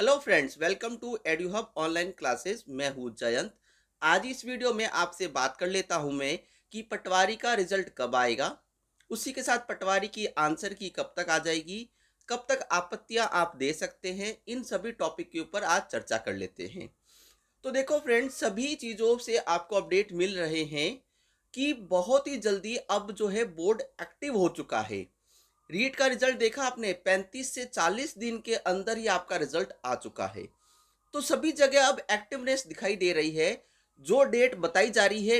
Hello friends welcome to Eduhub online classes मैं हूँ जयंत। आज इस वीडियो में आपसे बात कर लेता हूँ मैं कि पटवारी का रिज़ल्ट कब आएगा। उसी के साथ पटवारी की आंसर की कब तक आ जाएगी, कब तक आपत्तियाँ आप दे सकते हैं, इन सभी टॉपिक के ऊपर आज चर्चा कर लेते हैं। तो देखो फ्रेंड्स सभी चीज़ों से आपको अपडेट मिल रहे हैं कि बहुत ही जल्दी अब जो है बोर्ड एक्टिव हो चुका है। रीट का रिज़ल्ट देखा आपने? 35 से 40 दिन के अंदर ही आपका रिज़ल्ट आ चुका है। तो सभी जगह अब एक्टिवनेस दिखाई दे रही है। जो डेट बताई जा रही है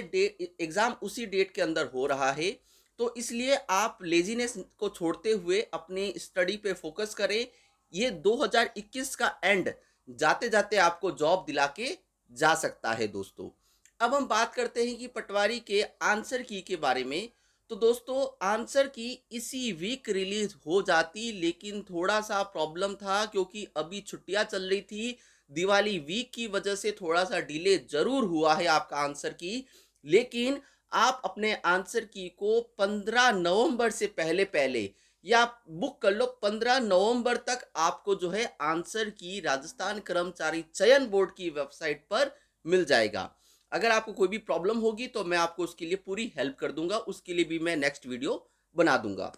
एग्ज़ाम उसी डेट के अंदर हो रहा है। तो इसलिए आप लेजीनेस को छोड़ते हुए अपने स्टडी पे फोकस करें। ये 2021 का एंड जाते जाते आपको जॉब दिला के जा सकता है दोस्तों। अब हम बात करते हैं कि पटवारी के आंसर की के बारे में। तो दोस्तों, आंसर की इसी वीक रिलीज़ हो जाती, लेकिन थोड़ा सा प्रॉब्लम था क्योंकि अभी छुट्टियाँ चल रही थी। दिवाली वीक की वजह से थोड़ा सा डिले ज़रूर हुआ है आपका आंसर की। लेकिन आप अपने आंसर की को 15 नवंबर से पहले पहले या बुक कर लो 15 नवंबर तक आपको जो है आंसर की राजस्थान कर्मचारी चयन बोर्ड की वेबसाइट पर मिल जाएगा। अगर आपको कोई भी प्रॉब्लम होगी तो मैं आपको उसके लिए पूरी हेल्प कर दूँगा, उसके लिए भी मैं नेक्स्ट वीडियो बना दूँगा।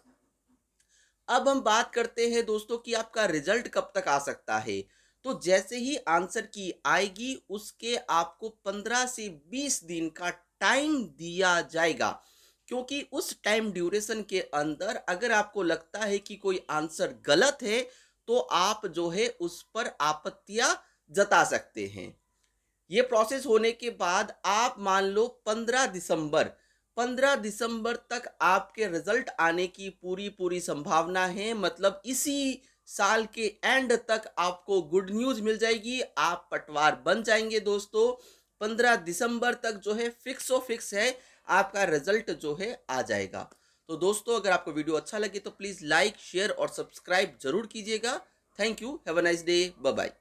अब हम बात करते हैं दोस्तों कि आपका रिज़ल्ट कब तक आ सकता है। तो जैसे ही आंसर की आएगी, उसके आपको 15 से 20 दिन का टाइम दिया जाएगा, क्योंकि उस टाइम ड्यूरेशन के अंदर अगर आपको लगता है कि कोई आंसर गलत है तो आप जो है उस पर आपत्तियाँ जता सकते हैं। ये प्रोसेस होने के बाद आप मान लो 15 दिसंबर 15 दिसंबर तक आपके रिज़ल्ट आने की पूरी पूरी संभावना है। मतलब इसी साल के एंड तक आपको गुड न्यूज़ मिल जाएगी, आप पटवार बन जाएँगे दोस्तों। 15 दिसंबर तक जो है फिक्स ओ फिक्स है, आपका रिज़ल्ट जो है आ जाएगा। तो दोस्तों, अगर आपको वीडियो अच्छा लगे तो प्लीज़ लाइक शेयर और सब्सक्राइब ज़रूर कीजिएगा। Thank you have a nice day bye